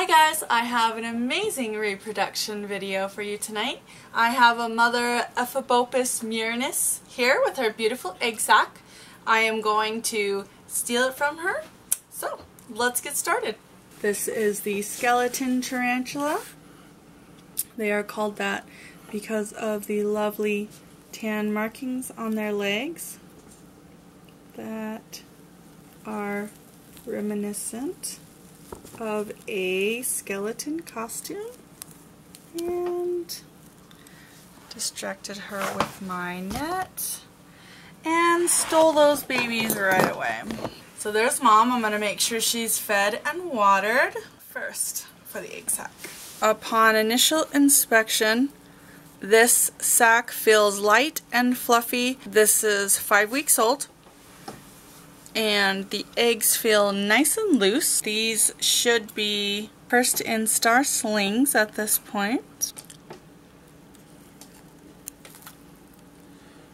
Hi guys, I have an amazing reproduction video for you tonight. I have a mother Ephebopus murinus here with her beautiful egg sac. I am going to steal it from her. So, let's get started. This is the skeleton tarantula. They are called that because of the lovely tan markings on their legs that are reminiscent of a skeleton costume and distracted her with my net and stole those babies right away. So there's mom. I'm going to make sure she's fed and watered first for the egg sac. Upon initial inspection, this sac feels light and fluffy. This is five weeks old and the eggs feel nice and loose. These should be first instar slings at this point.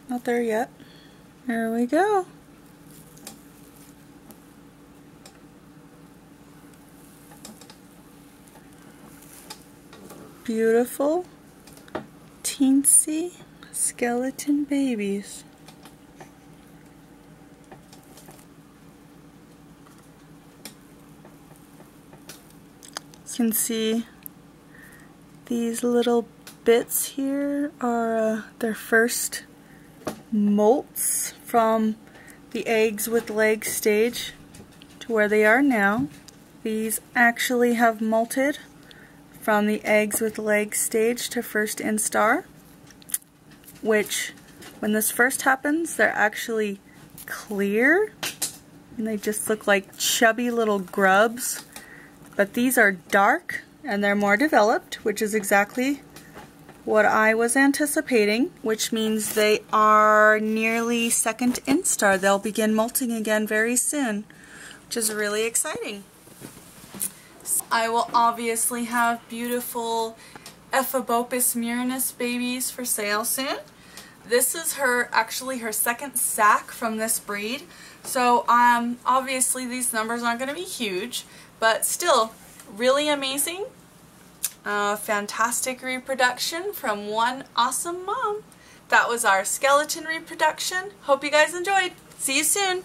Not there yet. There we go. Beautiful, teensy skeleton babies. Can see these little bits here are uh, their first molts from the eggs with legs stage to where they are now. These actually have molted from the eggs with legs stage to first instar, which when this first happens, they're actually clear and they just look like chubby little grubs but these are dark and they're more developed, which is exactly what I was anticipating, which means they are nearly second instar. They'll begin molting again very soon, which is really exciting. I will obviously have beautiful Ephebopus murinus babies for sale soon. This is her, actually her second sac from this breed. So um, obviously these numbers aren't going to be huge, but still, really amazing. Uh, fantastic reproduction from one awesome mom. That was our skeleton reproduction. Hope you guys enjoyed. See you soon.